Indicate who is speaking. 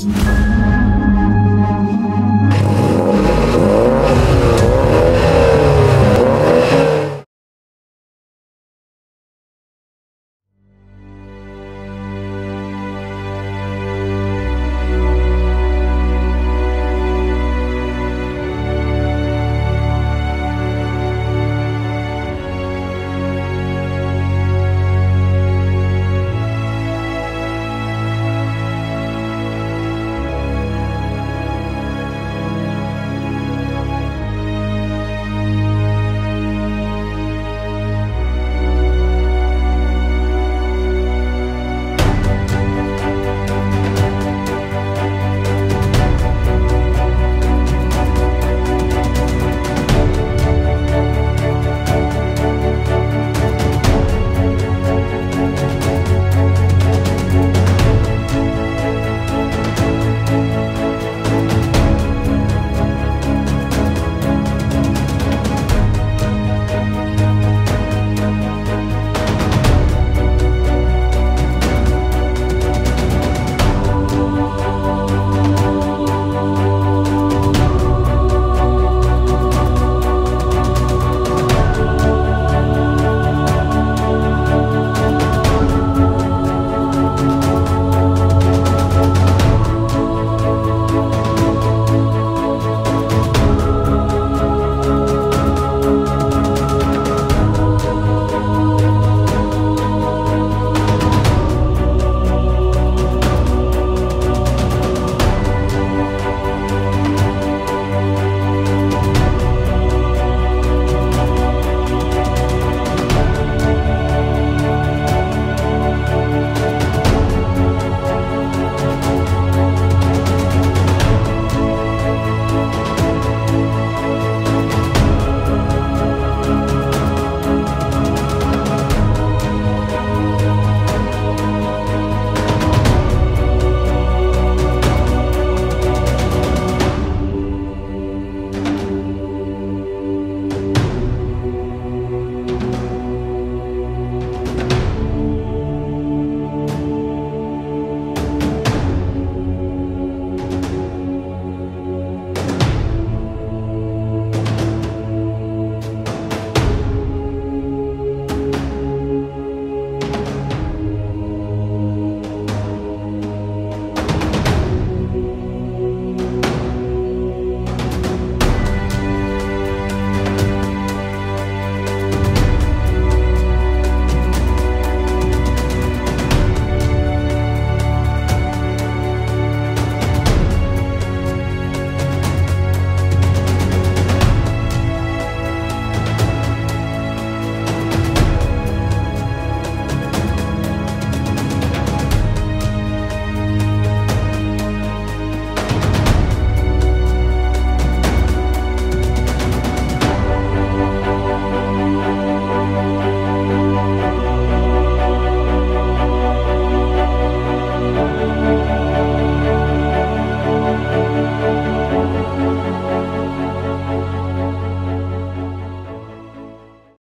Speaker 1: you.